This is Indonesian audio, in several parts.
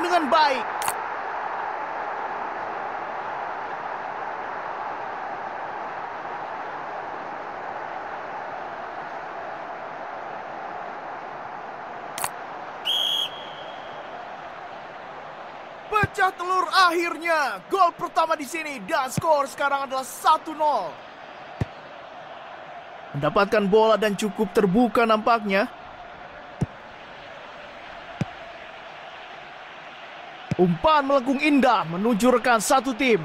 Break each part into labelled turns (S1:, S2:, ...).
S1: diumpan dengan baik. Pecah telur akhirnya. Gol pertama di sini dan skor sekarang adalah 1-0. Mendapatkan bola dan cukup terbuka nampaknya. Umpan melengkung indah menuju rekan satu tim.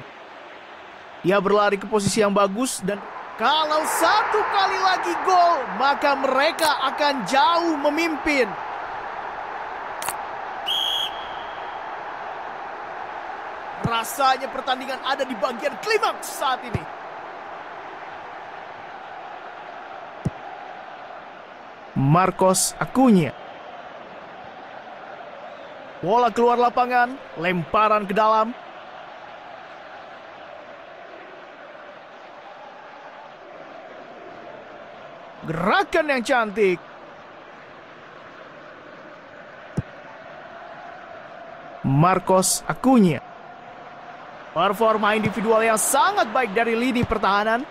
S1: Ia berlari ke posisi yang bagus dan kalau satu kali lagi gol, maka mereka akan jauh memimpin. Rasanya pertandingan ada di bagian klimaks saat ini. Marcos Acuna. Bola keluar lapangan, lemparan ke dalam. Gerakan yang cantik. Marcos Acuna. Performa individual yang sangat baik dari lini pertahanan.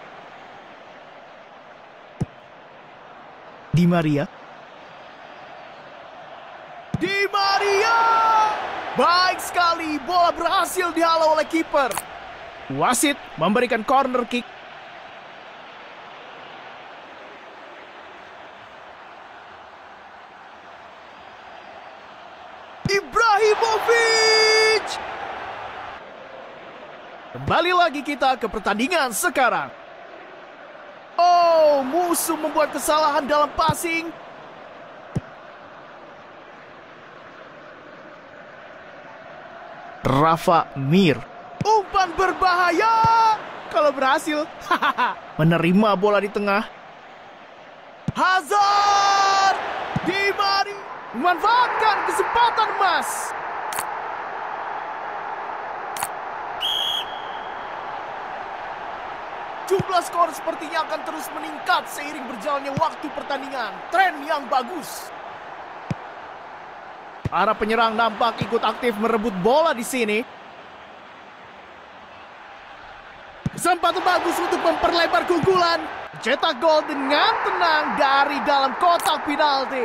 S1: Di Maria. Di Maria! Bola berhasil dihalau oleh kiper. Wasit memberikan corner kick. Ibrahimovic! Kembali lagi kita ke pertandingan sekarang. Oh, musuh membuat kesalahan dalam passing. Rafa Mir. Umpan berbahaya. Kalau berhasil, menerima bola di tengah. Hazard! Di Mari memanfaatkan kesempatan emas. Jumlah skor sepertinya akan terus meningkat seiring berjalannya waktu pertandingan. Tren yang bagus. Para penyerang nampak ikut aktif merebut bola di sini. Kesempatan bagus untuk memperlebar keunggulan. Cetak gol dengan tenang dari dalam kotak penalti.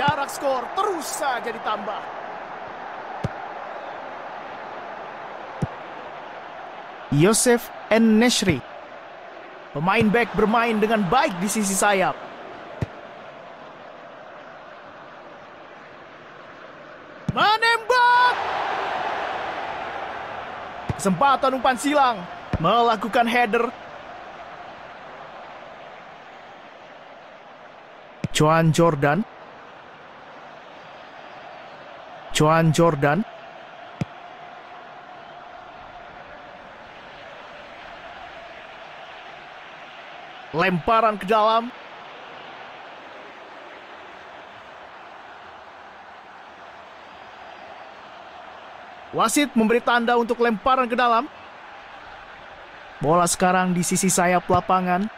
S1: Jarak skor terus saja ditambah. Yosef N. Neshri. Pemain back bermain dengan baik di sisi sayap. Menembak! Kesempatan umpan silang. Melakukan header. Joan Jordan. Joan Jordan. Lemparan ke dalam. Wasit memberi tanda untuk lemparan ke dalam. Bola sekarang di sisi sayap lapangan.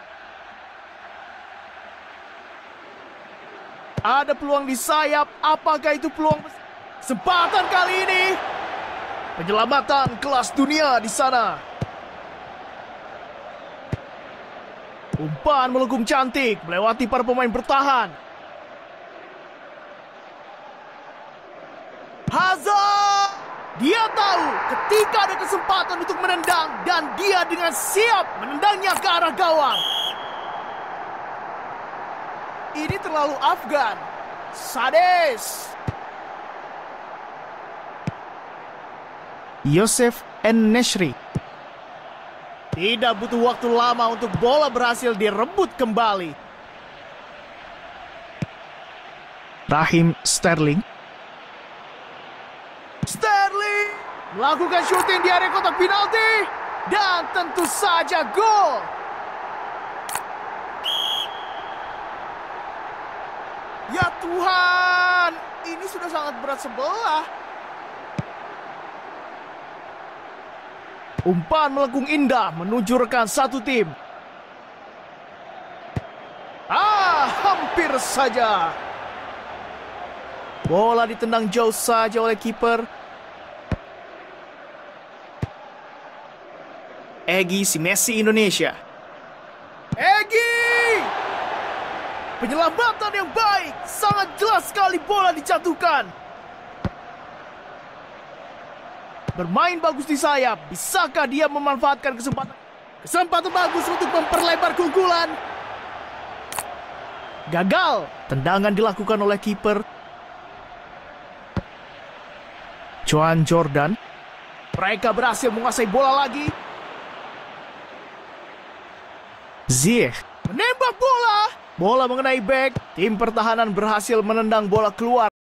S1: Ada peluang di sayap. Apakah itu peluang? Sempatan kali ini. Penyelamatan kelas dunia di sana. Umpan melengkung cantik melewati para pemain bertahan. Hazard! Dia tahu ketika ada kesempatan untuk menendang dan dia dengan siap menendangnya ke arah gawang. Ini terlalu Afgan. Sades. Yosef N. Neshri. Tidak butuh waktu lama untuk bola berhasil direbut kembali. Rahim Sterling. Sterling melakukan syuting di area kotak penalti dan tentu saja gol. Ya Tuhan, ini sudah sangat berat sebelah. Umpan melengkung indah menuju rekan satu tim. Ah, hampir saja. Bola ditendang jauh saja oleh kiper. Egi si Messi Indonesia. Egi! Penyelamatan yang baik. Sangat jelas sekali bola dijatuhkan. Bermain bagus di sayap. Bisakah dia memanfaatkan kesempatan? Kesempatan bagus untuk memperlebar keunggulan. Gagal. Tendangan dilakukan oleh kiper. Joan Jordan. Mereka berhasil menguasai bola lagi. Ziyech menembak bola. Bola mengenai back. Tim pertahanan berhasil menendang bola keluar.